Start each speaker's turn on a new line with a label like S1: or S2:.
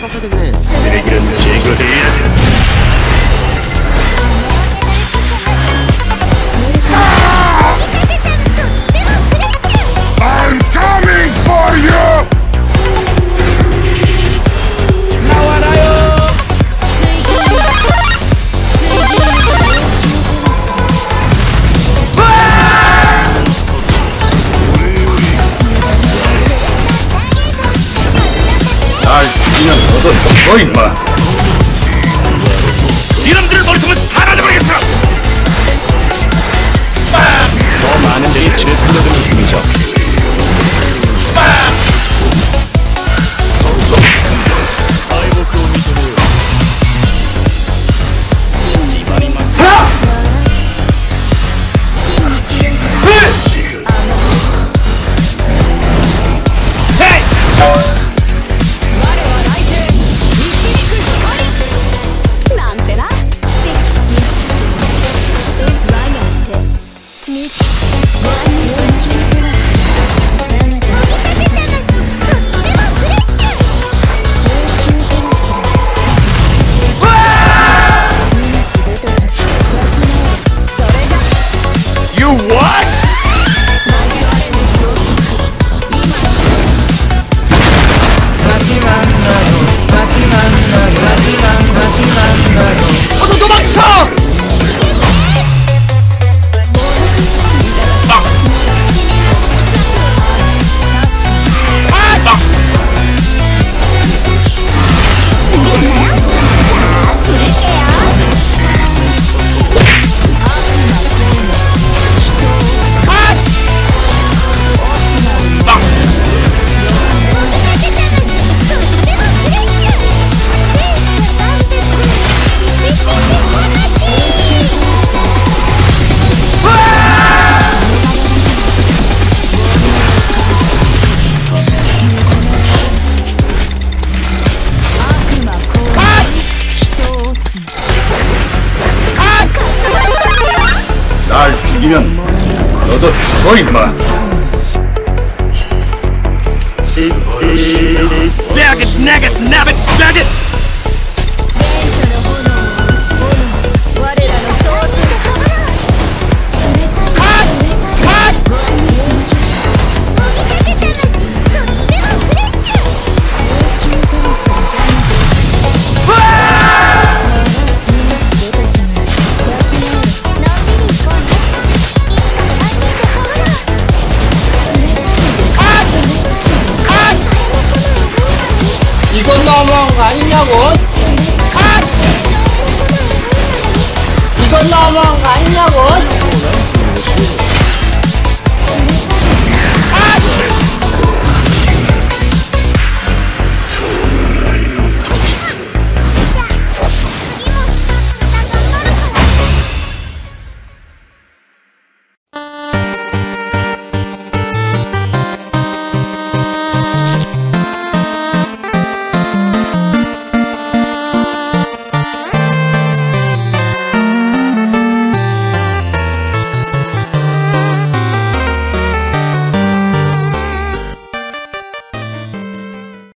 S1: 任
S2: せてくれ。 너도 죽어 임마. 이놈들을 머리통을 죽이면 너도 죽어 임마. Daggett, naggett, nabbit, daggett!
S3: 이건 거 아니냐고? 이건 너무한 거 아니냐고?